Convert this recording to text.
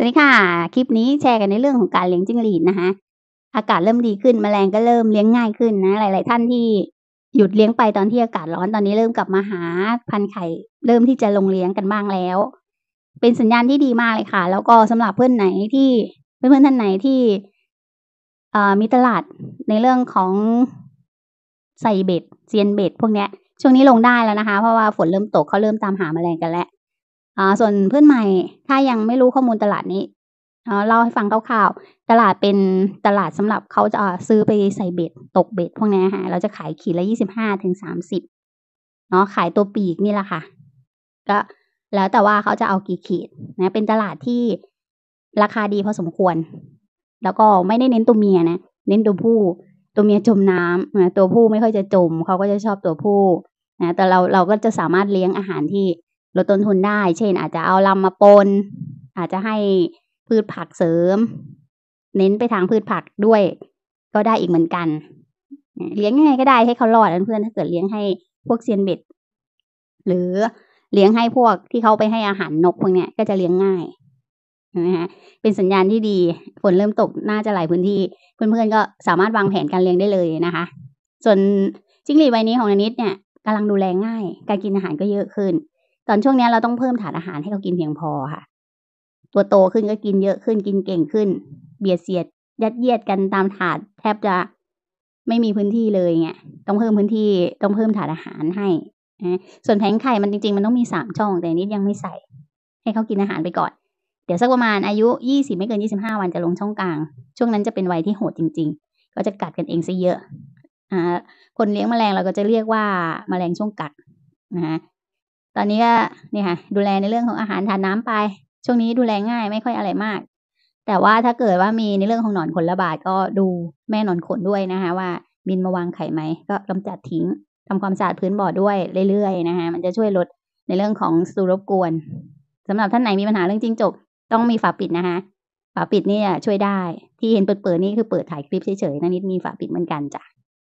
สวัสดีค่ะ คลิปนี้แชร์กันในเรื่องของการเลี้ยงจิ้งหรีดนะคะ อากาศเริ่มดีขึ้นแมลงก็เริ่มเลี้ยงง่ายขึ้นนะ หลาย ๆ ท่านที่หยุดเลี้ยงไปตอนที่อากาศร้อนตอนนี้เริ่มกลับมาหาพันไข่เริ่มที่จะลงเลี้ยงกันบ้างแล้ว เป็นสัญญาณที่ดีมากเลยค่ะ แล้วก็สำหรับเพื่อนไหนที่เพื่อนๆท่านไหนที่มีตลาดในเรื่องของใส่เบ็ดเซียนเบ็ดพวกเนี้ยช่วงนี้ลงได้แล้วนะคะ เพราะว่าฝนเริ่มตกเขาเริ่มตามหาแมลงกันแล้ว อ่าส่วนเพื่อนใหม่ถ้ายังไม่รู้ข้อมูลตลาดนี้เล่าให้ฟังคร่าวๆ ตลาดเป็นตลาดสำหรับเขาจะซื้อไปใส่เบ็ดตกเบ็ดพวกนี้ยค่ะเราจะขายขีดละ25-30เนาะขายตัวปีกนี่แหละค่ะ ก็แล้วแต่ว่าเขาจะเอากี่ขีดนะเป็นตลาดที่ราคาดีพอสมควร แล้วก็ไม่ได้เน้นตัวเมียนะเน้นตัวผู้ ตัวเมียจมน้ำตัวผู้ไม่ค่อยจะจมเขาก็จะชอบตัวผู้นะแต่เราเราก็จะสามารถเลี้ยงอาหารที่ ลดต้นทุนได้ เช่น อาจจะเอาลำมาปน อาจจะให้พืชผักเสริม เน้นไปทางพืชผักด้วย ก็ได้อีกเหมือนกัน เลี้ยงยังไงก็ได้ให้เขารอดเพื่อนๆถ้าเกิดเลี้ยงให้พวกเซียนเบ็ด หรือเลี้ยงให้พวกที่เขาไปให้อาหารนกพวกเนี้ยก็จะเลี้ยงง่ายนไหมคะเป็นสัญญาณที่ดีฝนเริ่มตกน่าจะหลายพื้นที่ เพื่อนๆก็สามารถวางแผนการเลี้ยงได้เลยนะคะ ส่วนจิ้งหรีดใบนี้ของนานิดเนี่ยกำลังดูแลง่าย การกินอาหารก็เยอะขึ้น ตอนช่วงนี้เราต้องเพิ่มถาดอาหารให้เขากินเพียงพอค่ะ ตัวโตขึ้นก็กินเยอะขึ้นกินเก่งขึ้น เบียดเสียด ยัดเยียดกันตามถาดแทบจะไม่มีพื้นที่เลยเงี้ยต้องเพิ่มพื้นที่ต้องเพิ่มถาดอาหารให้นะส่วนแผงไข่มันจริงๆ มันต้องมี3ช่อง แต่นิดยังไม่ใส่ ให้เขากินอาหารไปก่อน เดี๋ยวสักประมาณอายุ20ไม่เกิน25วันจะลงช่องกลาง ช่วงนั้นจะเป็นวัยที่โหดจริง ๆ ก็จะกัดกันเองเสียเยอะอ่าคนเลี้ยงแมลงเราก็จะเรียกว่าแมลงช่วงกัดนะคะ ตอนนี้ก็เนี่ยค่ะ ดูแลในเรื่องของอาหารทานน้ำไป ช่วงนี้ดูแลง่ายไม่ค่อยอะไรมาก แต่ว่าถ้าเกิดว่ามีในเรื่องของหนอนขนระบาดก็ดูแม่หนอนขนด้วยนะคะ ว่าบินมาวางไข่ไหมก็กำจัดทิ้งทำความสะอาดพื้นบ่อด้วยเรื่อยๆนะคะมันจะช่วยลดในเรื่องของศัตรูรบกวนสำหรับท่านไหนมีปัญหาเรื่องจิ้งจกต้องมีฝาปิดนะคะฝาปิดเนี่ยช่วยได้ที่เห็นเปิดๆนี่คือเปิดถ่ายคลิปเฉยๆนานิดมีฝาปิดเหมือนกันจ้ะ